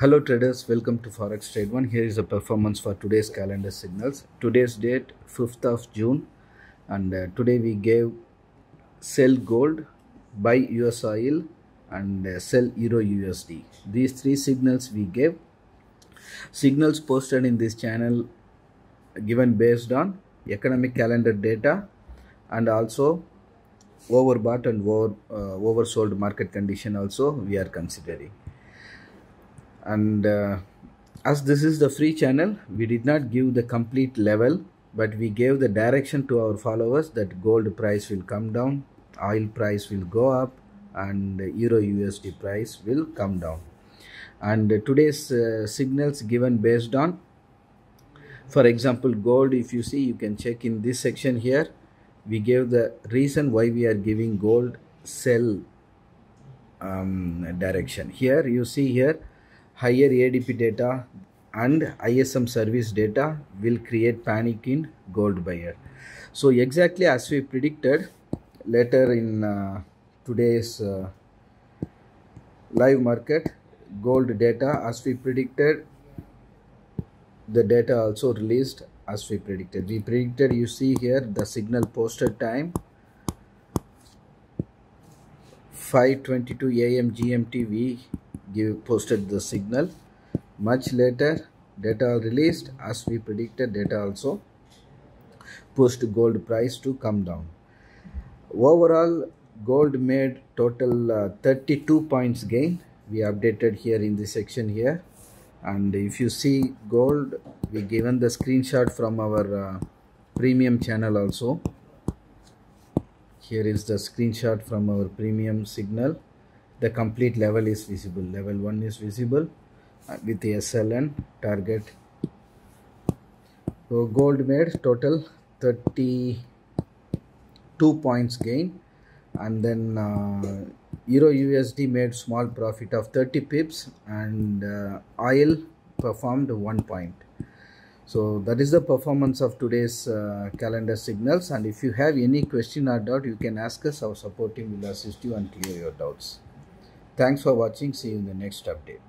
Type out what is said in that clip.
Hello traders, welcome to Forex Trade One. Here is the performance for today's calendar signals. Today's date 5th of June and uh, today we gave sell gold, buy US oil and uh, sell euro USD. These three signals we gave. Signals posted in this channel given based on economic calendar data and also overbought and over uh, oversold market condition also we are considering and uh, as this is the free channel we did not give the complete level but we gave the direction to our followers that gold price will come down oil price will go up and euro usd price will come down. And today's uh, signals given based on for example gold if you see you can check in this section here. We gave the reason why we are giving gold sell um, direction. Here you see here higher ADP data and ISM service data will create panic in gold buyer. So exactly as we predicted later in uh, today's uh, live market gold data as we predicted the data also released as we predicted. We predicted you see here the signal posted time 5:22 am gmt we give posted the signal. Much later data released. As we predicted data also pushed gold price to come down. Overall gold made total uh, 32 points gain. We updated here in this section here. And if you see gold we given the screenshot from our uh, premium channel also. Here is the screenshot from our premium signal the complete level is visible. Level 1 is visible uh, with the SLN target. So gold made total 32 points gain. And then uh, euro usd made small profit of 30 pips and uh, oil performed one point. So that is the performance of today's uh, calendar signals. And if you have any question or doubt you can ask us. Our support team will assist you and clear your doubts thanks for watching. See you in the next update